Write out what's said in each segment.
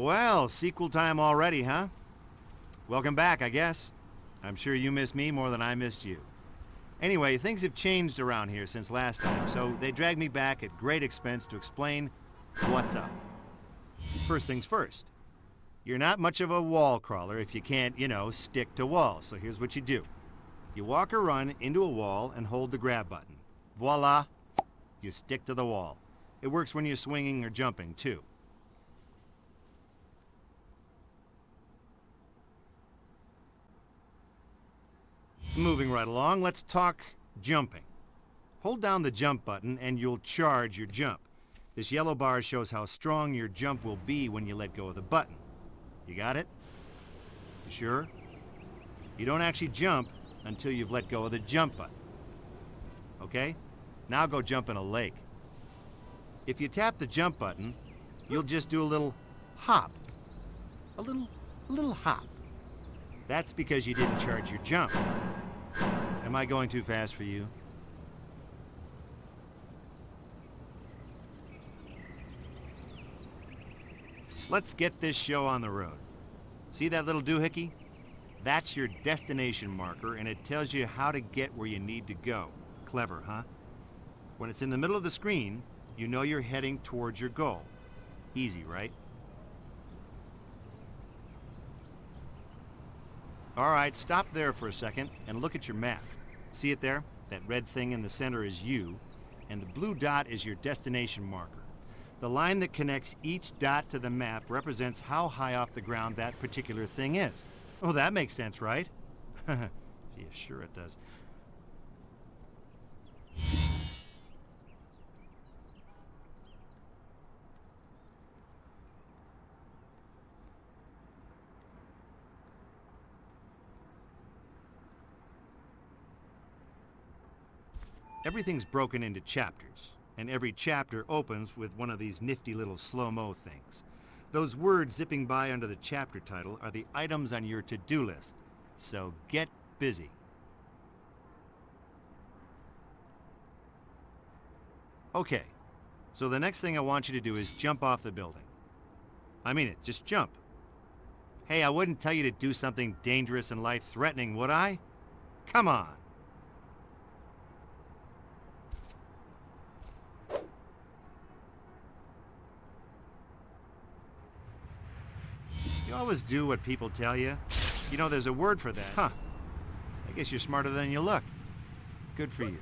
Well, sequel time already, huh? Welcome back, I guess. I'm sure you miss me more than I missed you. Anyway, things have changed around here since last time, so they dragged me back at great expense to explain what's up. First things first. You're not much of a wall crawler if you can't, you know, stick to walls, so here's what you do. You walk or run into a wall and hold the grab button. Voila! You stick to the wall. It works when you're swinging or jumping, too. Moving right along, let's talk jumping. Hold down the jump button and you'll charge your jump. This yellow bar shows how strong your jump will be when you let go of the button. You got it? You sure? You don't actually jump until you've let go of the jump button. Okay? Now go jump in a lake. If you tap the jump button, you'll just do a little hop. A little, a little hop. That's because you didn't charge your jump. Am I going too fast for you? Let's get this show on the road. See that little doohickey? That's your destination marker, and it tells you how to get where you need to go. Clever, huh? When it's in the middle of the screen, you know you're heading towards your goal. Easy, right? All right, stop there for a second and look at your map. See it there? That red thing in the center is you, and the blue dot is your destination marker. The line that connects each dot to the map represents how high off the ground that particular thing is. Oh, that makes sense, right? yeah, sure it does. Everything's broken into chapters, and every chapter opens with one of these nifty little slow-mo things. Those words zipping by under the chapter title are the items on your to-do list, so get busy. Okay, so the next thing I want you to do is jump off the building. I mean it, just jump. Hey, I wouldn't tell you to do something dangerous and life-threatening, would I? Come on. You always do what people tell you. You know, there's a word for that. Huh. I guess you're smarter than you look. Good for you.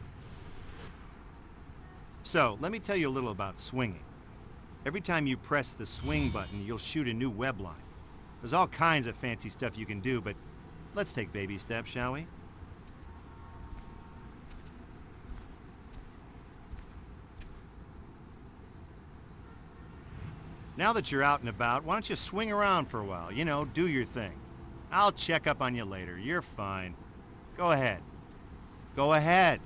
So, let me tell you a little about swinging. Every time you press the swing button, you'll shoot a new web line. There's all kinds of fancy stuff you can do, but let's take baby steps, shall we? Now that you're out and about, why don't you swing around for a while? You know, do your thing. I'll check up on you later. You're fine. Go ahead. Go ahead.